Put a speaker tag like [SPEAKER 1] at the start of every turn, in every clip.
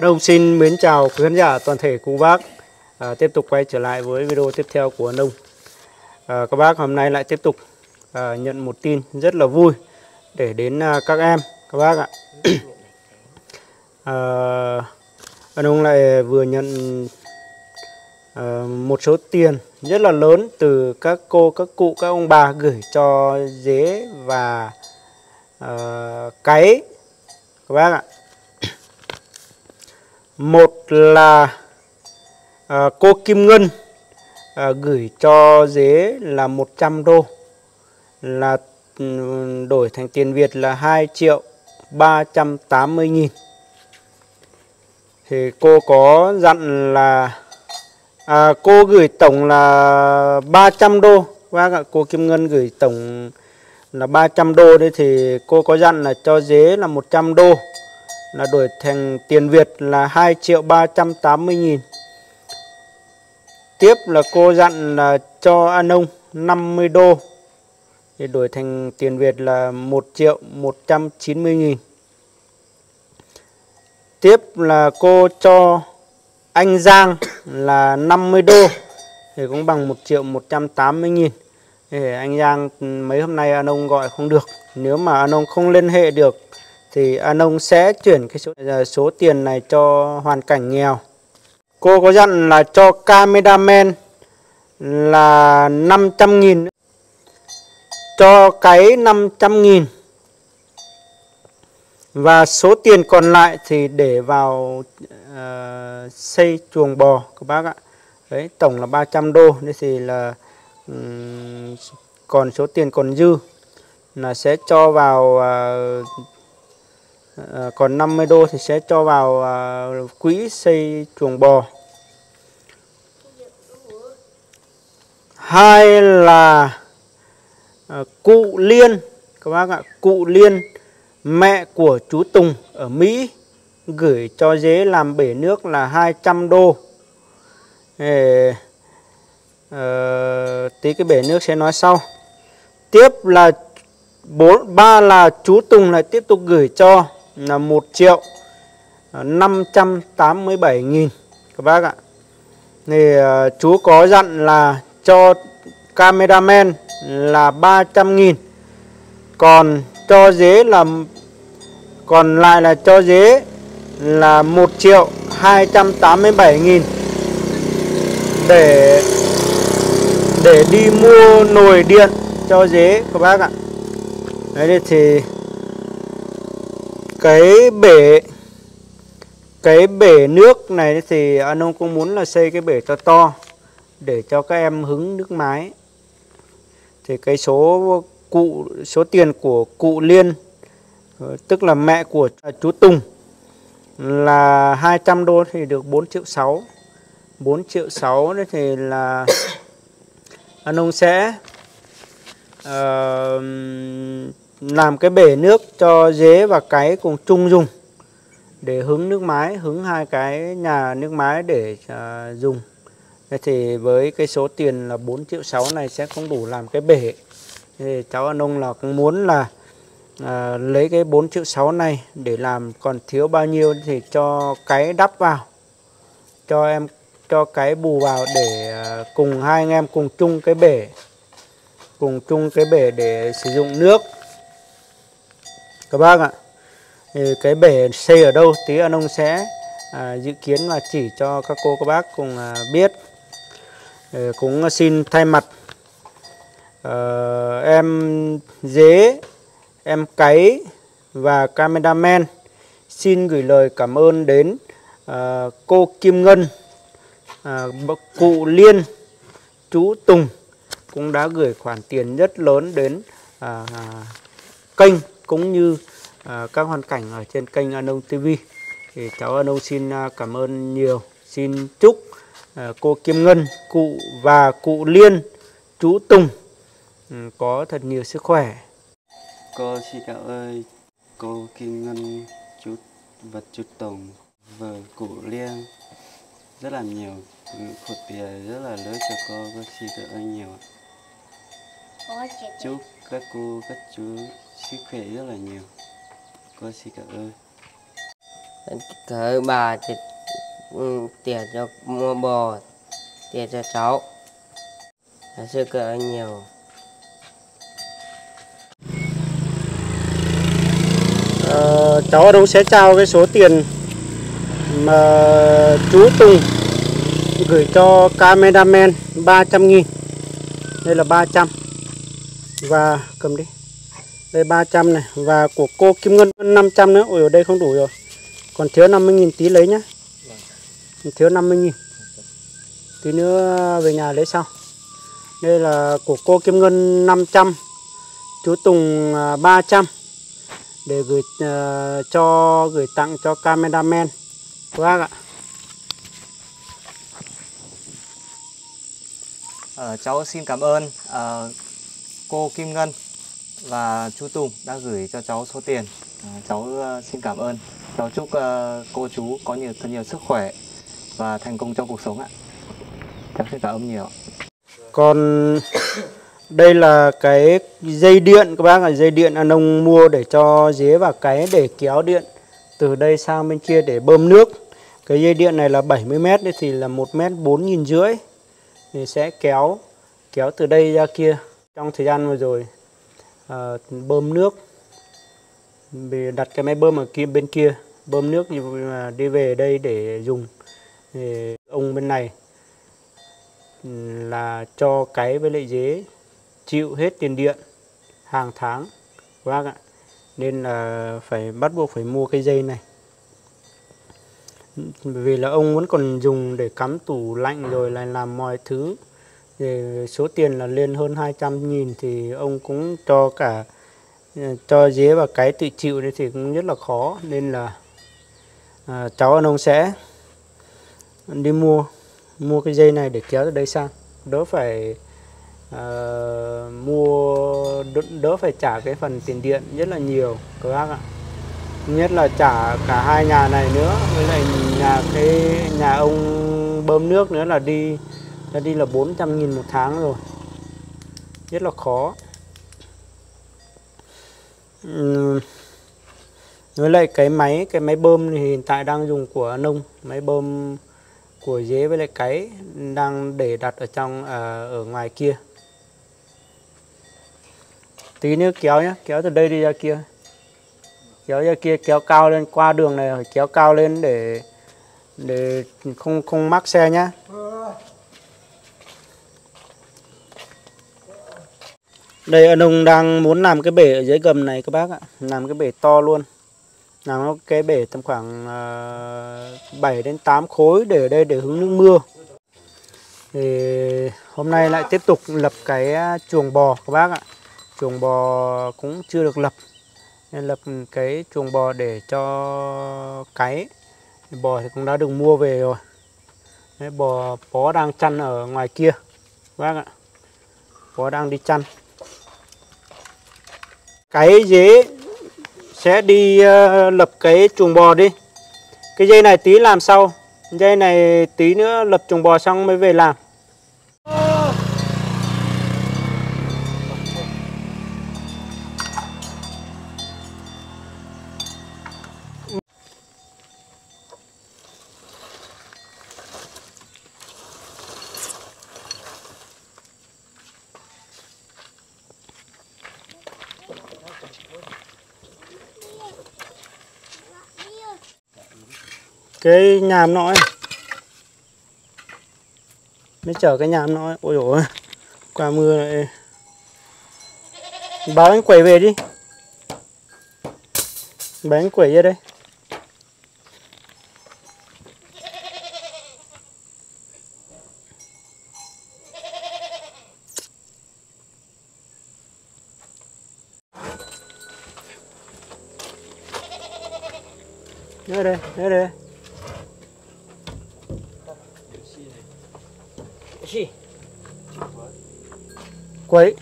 [SPEAKER 1] Đông xin mến chào quý khán giả toàn thể cô bác. À, tiếp tục quay trở lại với video tiếp theo của Đông à, các bác hôm nay lại tiếp tục à, nhận một tin rất là vui để đến à, các em các bác ạ. À, anh ông lại vừa nhận à, một số tiền rất là lớn từ các cô các cụ các ông bà gửi cho dế và à, cái. Các bác ạ một là à, cô Kim Ngân à, gửi cho dế là 100 đô là ừ, đổi thành tiền Việt là 2 triệu 380 nghìn. Thì cô có dặn là à, cô gửi tổng là 300 đô. Bác ạ cô Kim Ngân gửi tổng là 300 đô đấy thì cô có dặn là cho dế là 100 đô là đổi thành tiền Việt là 2 triệu 380 nghìn. Tiếp là cô dặn là cho An ông 50 đô. Để đổi thành tiền Việt là 1 triệu 190 nghìn. Tiếp là cô cho anh Giang là 50 đô. Thì cũng bằng 1 triệu 180 nghìn. Để anh Giang, mấy hôm nay An ông gọi không được. Nếu mà An ông không liên hệ được thì An ông sẽ chuyển cái số, ờ, số tiền này cho hoàn cảnh nghèo. Cô có dặn là cho cameraman là 500.000 cho cái 500.000 và số tiền còn lại thì để vào uh, xây chuồng bò các bác ạ. Đấy tổng là 300 đô. Nên thì là um, còn số tiền còn dư là sẽ cho vào uh, uh, còn 50 đô thì sẽ cho vào à, quỹ xây chuồng bò. Hai là ờ, cụ Liên các bác ạ cụ Liên mẹ của chú Tùng ở Mỹ gửi cho dế làm bể nước là 200 đô. Ê, ờ, tí cái bể nước sẽ nói sau. Tiếp là bốn ba là chú Tùng lại tiếp tục gửi cho là 1 triệu à, 587 nghìn. Các bác ạ. Thì uh, chú có dặn là cho cameraman là 300 nghìn. Còn cho dế là còn lại là cho dế là 1 triệu 287 nghìn. Để để đi mua nồi điện cho dế các bác ạ. Đấy thì cái bể cái bể nước này thì anh ông cũng muốn là xây cái bể to to để cho các em hứng nước mái. Thì cái số cụ số tiền của cụ Liên ờ, tức là mẹ của à, chú Tùng là 200 đô thì được 4 triệu 6 4 triệu 6 đấy thì là anh ông sẽ uh, làm cái bể nước cho dế và cái cùng chung dùng để hứng nước mái hứng hai cái nhà nước mái để uh, dùng. Thế thì với cái số tiền là 4 triệu 6 này sẽ không đủ làm cái bể. Thì cháu anh ông là cũng muốn là à, lấy cái 4 triệu 6 này để làm còn thiếu bao nhiêu thì cho cái đắp vào cho em cho cái bù vào để à, cùng hai anh em cùng chung cái bể cùng chung cái bể để sử dụng nước các bác ạ. Cái bể xây ở đâu tí anh ông sẽ à, dự kiến và chỉ cho các cô các bác cùng à, biết. À, cũng xin thay mặt à, em dế em cấy và cameraman xin gửi lời cảm ơn đến à, cô Kim Ngân à, cụ Liên chú Tùng cũng đã gửi khoản tiền rất lớn đến à, à, kênh cũng như uh, các hoàn cảnh ở trên kênh Anông TV thì cháu Anông xin uh, cảm ơn nhiều. Xin chúc uh, cô Kim Ngân cụ và cụ Liên chú Tùng um, có thật nhiều sức khỏe.
[SPEAKER 2] Cô xin cảm ơn cô Kim Ngân chú vật chú Tùng và cụ Liên rất là nhiều một tiền rất là lớn cho cô. Cô xin cảm ơn nhiều chúc các cô các chú sức khỏe rất là nhiều. Con xin cảm ơn.
[SPEAKER 3] Ơn bà thì ừ, tiền cho mua bò tiền cho cháu. Thật sự cảm ơn nhiều.
[SPEAKER 1] Ờ, cháu ở đâu sẽ trao cái số tiền mà chú Tùng gửi cho cameraman 300 nghìn. Đây là 300 và cầm đi đây 300 này và của cô Kim Ngân 500 nữa. Ôi ở đây không đủ rồi. Còn thiếu 50.000 tí lấy nhá. Thiếu 50.000 tí nữa về nhà lấy sau. Đây là của cô Kim Ngân 500 chú Tùng à, 300 để gửi uh, cho gửi tặng cho cameraman. Các bác ạ.
[SPEAKER 4] Ờ, cháu xin cảm ơn uh, cô Kim Ngân và chú Tùng đã gửi cho cháu số tiền. À, cháu ờ, xin cảm ơn. Cháu chúc ờ, cô chú có nhiều thật nhiều sức khỏe và thành công trong cuộc sống ạ. Cháu xin cảm ơn nhiều.
[SPEAKER 1] còn đây là cái dây điện các bác ạ, dây điện anh ông mua để cho dế và cái để kéo điện từ đây sang bên kia để bơm nước cái dây điện này là 70 mét thì là một mét bốn nghìn rưỡi thì sẽ kéo kéo từ đây ra kia trong thời gian vừa rồi à, bơm nước. Vì đặt cái máy bơm ở kia bên kia bơm nước nhưng mà đi về đây để dùng. Thì ông bên này ừ, là cho cái với lại dế chịu hết tiền điện hàng tháng. Các bác ạ. Nên là phải bắt buộc phải mua cái dây này. Vì là ông vẫn còn dùng để cắm tủ lạnh rồi là làm mọi thứ thì số tiền là lên hơn 200 nghìn thì ông cũng cho cả ờ, cho dế và cái tự chịu đấy thì cũng rất là khó. Nên là à, cháu anh ông sẽ đi mua mua cái dây này để kéo từ đây sang. Đỡ phải à, mua đỡ, đỡ phải trả cái phần tiền điện rất là nhiều các bác ạ. Nhất là trả cả hai nhà này nữa với lại nhà cái nhà ông bơm nước nữa là đi đã đi là 400 nghìn một tháng rồi. Rất là khó. Với lại cái máy cái máy bơm thì hiện tại đang dùng của nông máy bơm của dế với lại cái đang để đặt ở trong à, ở ngoài kia. Tí nữa kéo nhé kéo từ đây đi ra kia. Kéo ra kia kéo cao lên qua đường này kéo cao lên để để không không mắc xe nhá. Đây anh ông đang muốn làm cái bể ở dưới gầm này các bác ạ. Làm cái bể to luôn. Làm cái bể tầm khoảng ờ, uh, 7 đến 8 khối để ở đây để hứng nước mưa. Thì hôm nay lại tiếp tục lập cái ờ, chuồng bò các bác ạ. Chuồng bò cũng chưa được lập. Nên lập cái chuồng bò để cho cái. Bò thì cũng đã được mua về rồi. Đấy, bò bó đang chăn ở ngoài kia. Các bác ạ. Bó đang đi chăn cái dế sẽ đi ờ, lập cái chuồng bò đi. Cái dây này tí làm sau, dây này tí nữa lập chuồng bò xong mới về làm. Cái nhàm nó ấy. mới chở cái nhàm nó ấy. ôi dồi ôi, qua mưa này báo anh quẩy về đi báo anh quẩy ra đây quite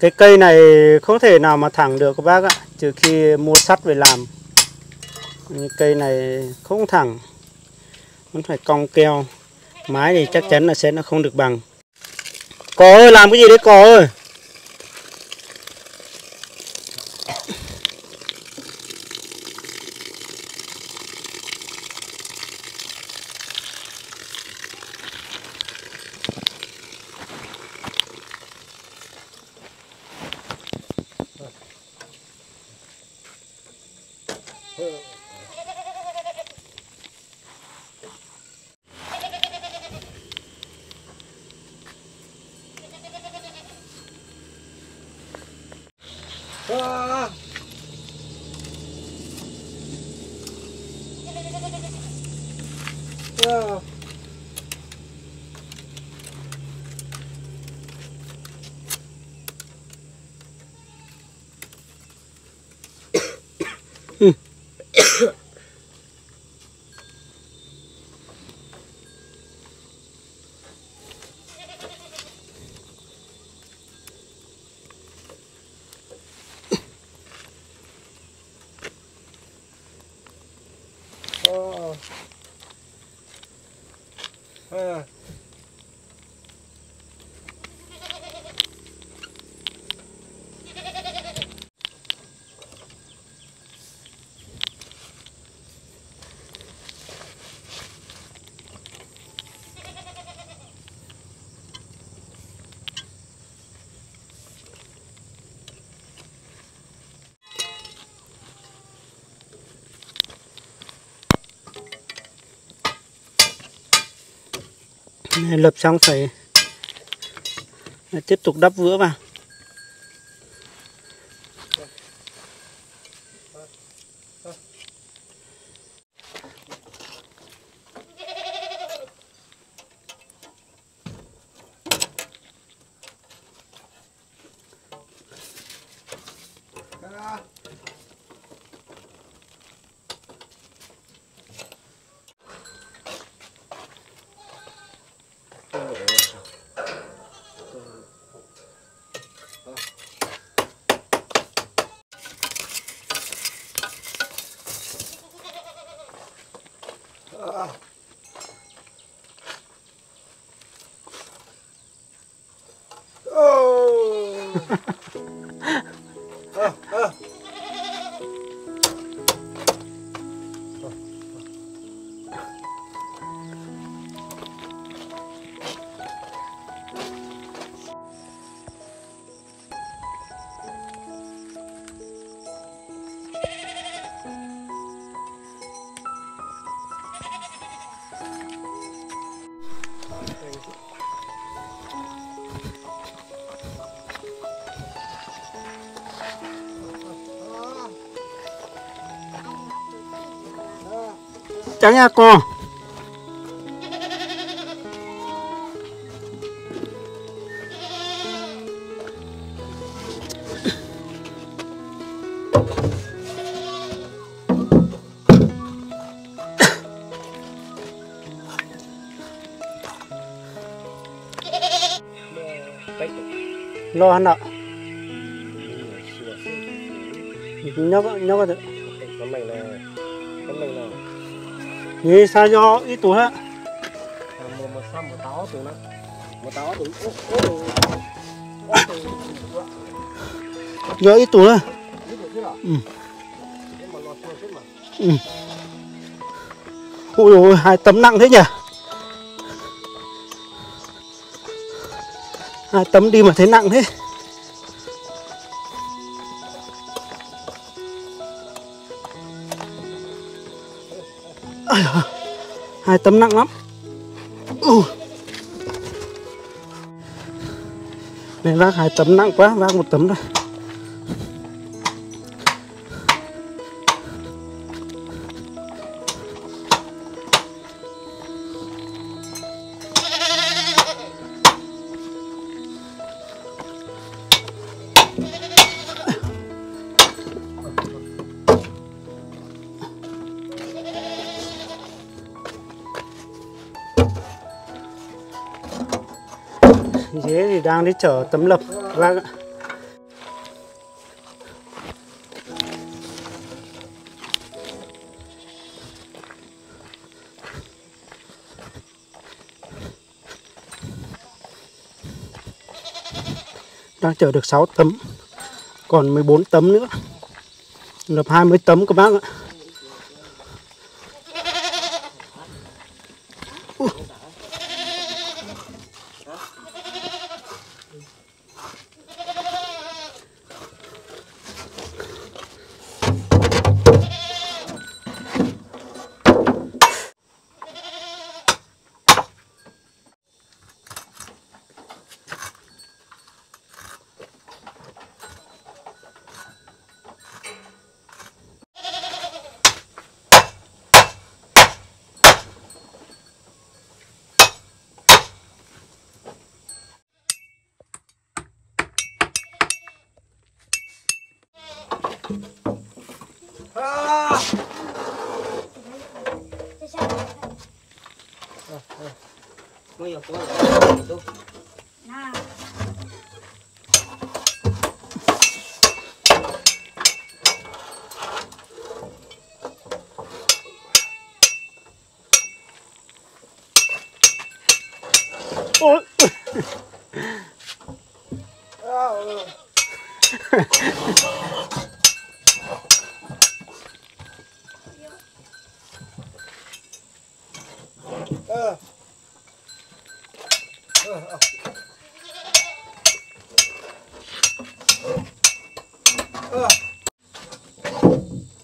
[SPEAKER 1] cái cây này không thể nào mà thẳng được, các bác ạ, trừ khi mua sắt về làm. Cây này không thẳng, vẫn phải cong keo. Mái thì chắc chắn là sẽ nó không được bằng. Cò ơi, làm cái gì đấy cò ơi? Này, lập xong phải tiếp tục đắp vữa vào. Trắng nha con lo hắn ạ. Nhóc nhóc được nghĩ sao cho ít tuổi á
[SPEAKER 3] một một xăm một táo tuổi nó một táo từ
[SPEAKER 1] do ít tuổi á ừ. ừ. ôi ôi, hai tấm nặng thế nhỉ hai tấm đi mà thấy nặng thế hai tấm nặng lắm. Ừ. này, vác hai tấm nặng quá, vác một tấm thôi. dế thì đang đi chở tấm lập các vâng đang chở được 6 tấm. Còn 14 tấm nữa. Lập 20 tấm các bác ạ.
[SPEAKER 3] Nguy hiểm quá. Đúng.
[SPEAKER 1] Ôi.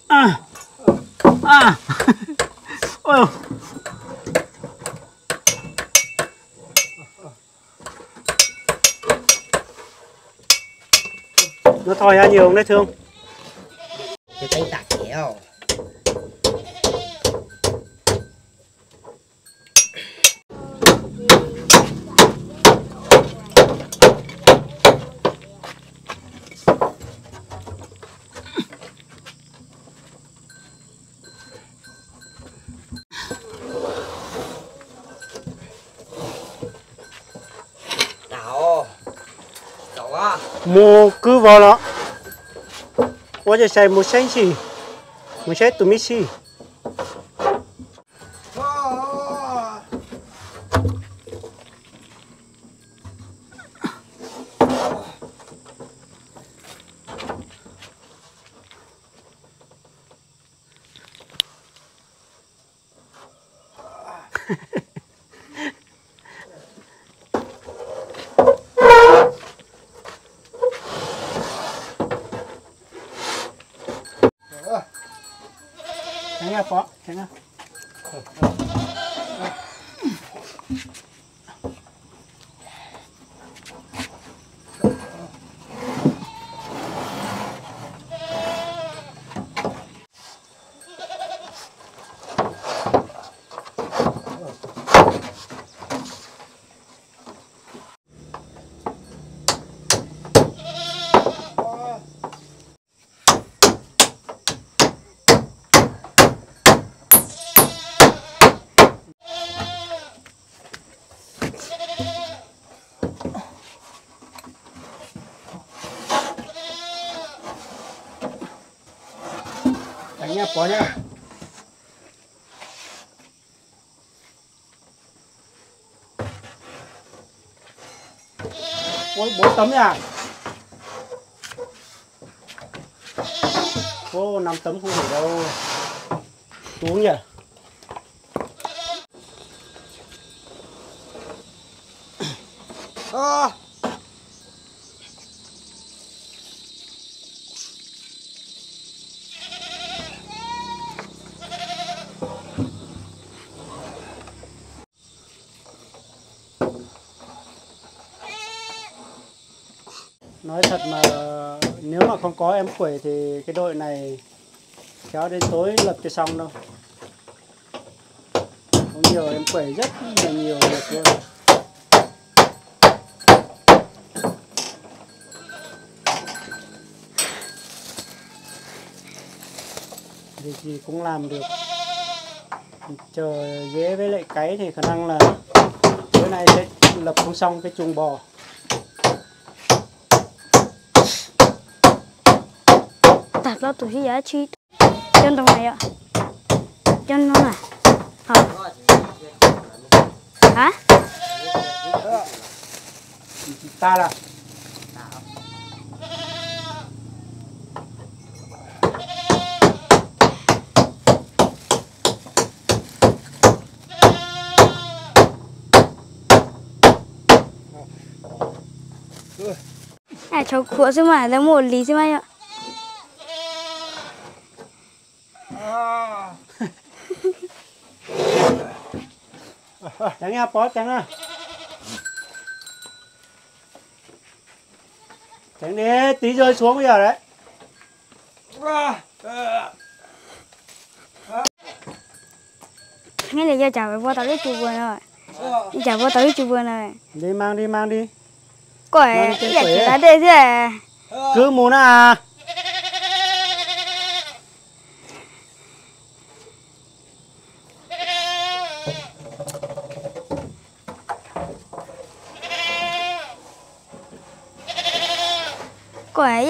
[SPEAKER 1] À. À. Ôi. Nó thòi ra nhiều không đấy thương?
[SPEAKER 3] Cái tay tạc kéo. Đảo. Đảo à.
[SPEAKER 1] Mu cứ vào nó, tôi sẽ một cm, một cm tụi mình xí. Ra Có nhá. Ôi, bốn tấm nhỉ Ô, năm tấm không thể đâu. Xuống nhỉ?
[SPEAKER 3] À.
[SPEAKER 1] Nói thật mà, nếu mà không có em quẩy thì cái đội này kéo đến tối lập cho xong đâu. Có nhiều em quẩy rất là nhiều việc luôn. Việc gì cũng làm được. Chờ dế với lại cái thì khả năng là tối nay sẽ lập không xong cái chuồng bò.
[SPEAKER 5] thật là tụi giá chi chân đồng này ạ. Chân nó này. Hả hả?
[SPEAKER 1] Ta là à
[SPEAKER 5] cháu của xem mà lấy một lý xem anh ạ.
[SPEAKER 1] Tránh nha, bó tránh nha. Tránh đi, tí rơi xuống bây giờ đấy.
[SPEAKER 5] nghe là giờ chào với vô tao đi chụp vườn rồi chào vô tao đi chụp vườn rồi
[SPEAKER 1] Đi mang đi, mang đi. quẩy
[SPEAKER 5] chỉ
[SPEAKER 1] ấy.
[SPEAKER 5] là đây thế à
[SPEAKER 1] Cứ muốn à.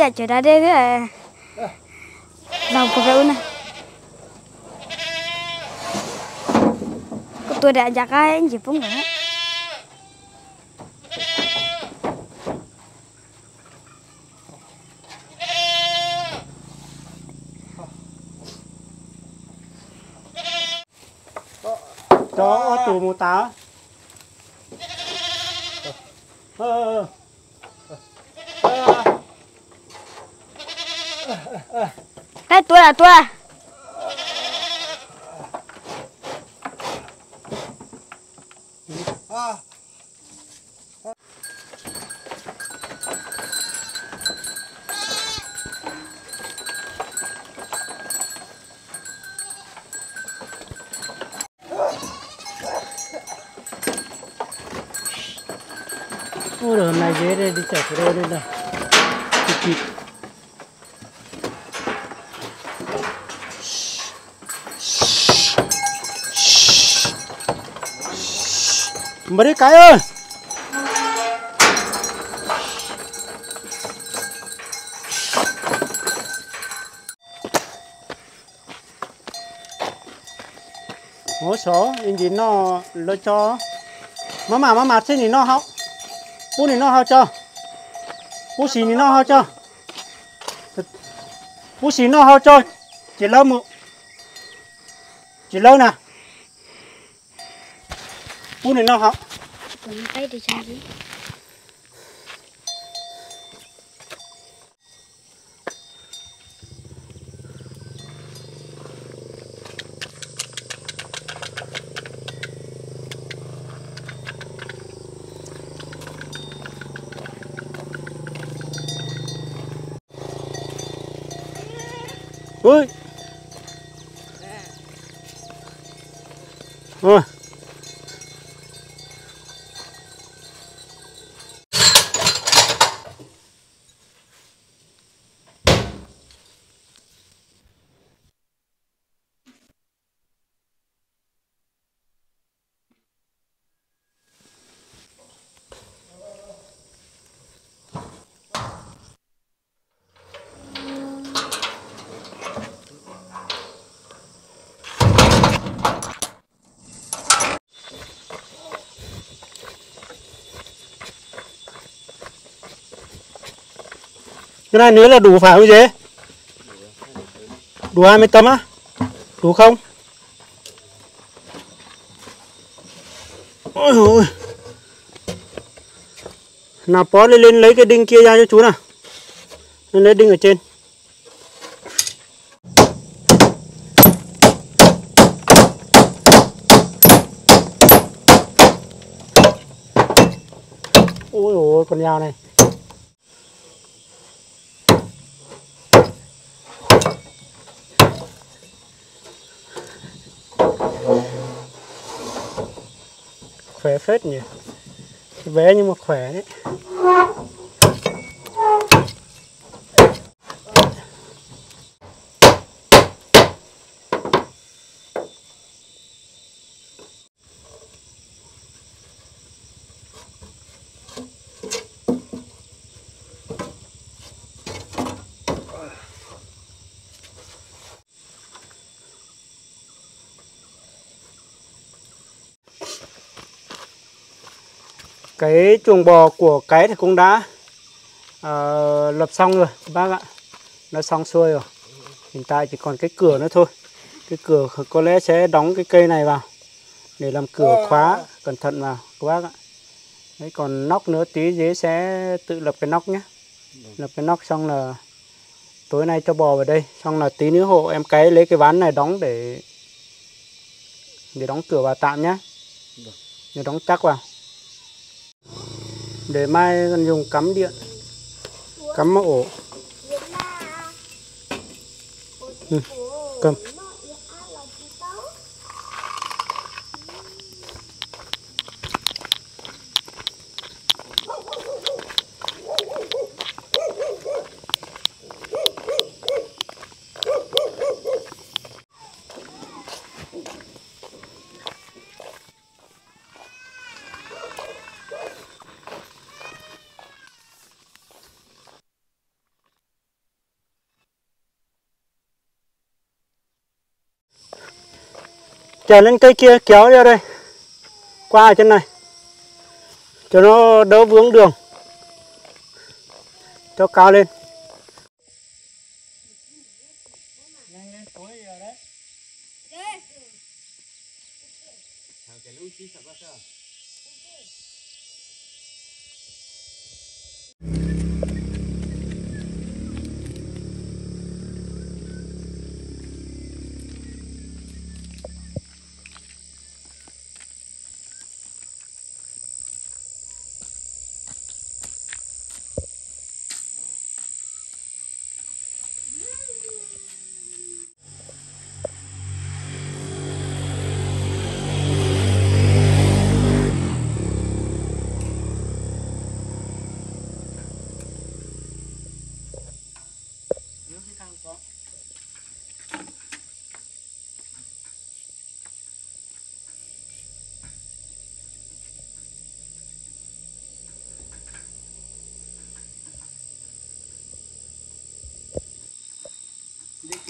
[SPEAKER 5] Coi giờ chỉ đây thế à. Đầu của cái này. Tôi đã giặt ai, anh chỉ phun rồi
[SPEAKER 1] Cho tù một táo. Ờ, ờ, ờ. Ờ.
[SPEAKER 5] đây tôi là tôi à
[SPEAKER 1] Ôi đời này dễ đây đi chở cái đi cái ơi. Ủa số, in gì nó lo cho. má mà má mà xin này nó học bố này nó học cho. Bố xì này nó học cho. Bố xì nó học cho. Chỉ lâu một chỉ lâu nè. Bố này nó học
[SPEAKER 5] còn cái đi chơi gì
[SPEAKER 1] ui. Ôi cái này nữa là đủ phải không dế đủ 20 tấm á? Đủ không? Ôi ôi. Nào bó lên lên lấy cái đinh kia ra cho chú nào. Lên lấy đinh ở trên. Ôi ôi, con dao này. Khỏe phết nhỉ? Bé nhưng mà khỏe đấy. Cái chuồng bò của cái thì cũng đã ờ, lập xong rồi các bác ạ. Nó xong xuôi rồi. Hiện tại chỉ còn cái cửa nữa thôi. Cái cửa có lẽ sẽ đóng cái cây này vào để làm cửa khóa. Cẩn thận vào các bác ạ. Đấy còn nóc nữa tí dế sẽ tự lập cái nóc nhé. Lập cái nóc xong là tối nay cho bò vào đây. Xong là tí nữa hộ em cái lấy cái ván này đóng để để đóng cửa vào tạm nhé. Để đóng chắc vào để mai còn dùng cắm điện cắm ổ ừ. cầm trèo lên cây kia, kéo ra đây. Qua ở chân này. Cho nó đỡ vướng đường. Cho cao lên.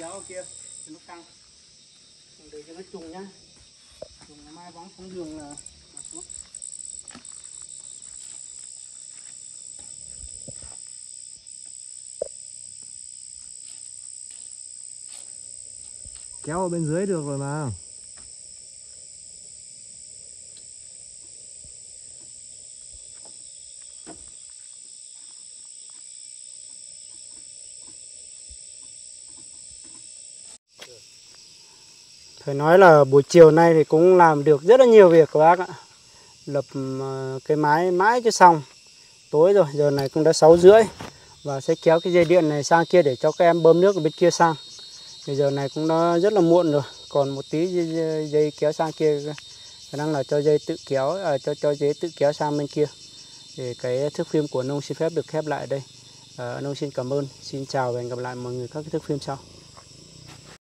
[SPEAKER 1] Đi kéo kia cho nó căng. Để cho nó trùng nhá. Trùng ngày mai bóng xuống đường là, là xuống.
[SPEAKER 4] Kéo ở bên dưới được rồi mà.
[SPEAKER 1] Phải nói là buổi chiều nay thì cũng làm được rất là nhiều việc các bác ạ. Lập ờ, cái mái mãi cho xong. Tối rồi giờ này cũng đã sáu rưỡi. Và sẽ kéo cái dây điện này sang kia để cho các em bơm nước ở bên kia sang. Thì giờ này cũng đã rất là muộn rồi. Còn một tí dây, dây, dây kéo sang kia khả năng là cho dây tự kéo à, cho cho dây tự kéo sang bên kia. Để cái thước phim của nông xin phép được khép lại đây. À, nông xin cảm ơn. Xin chào và hẹn gặp lại mọi người các cái thước phim sau.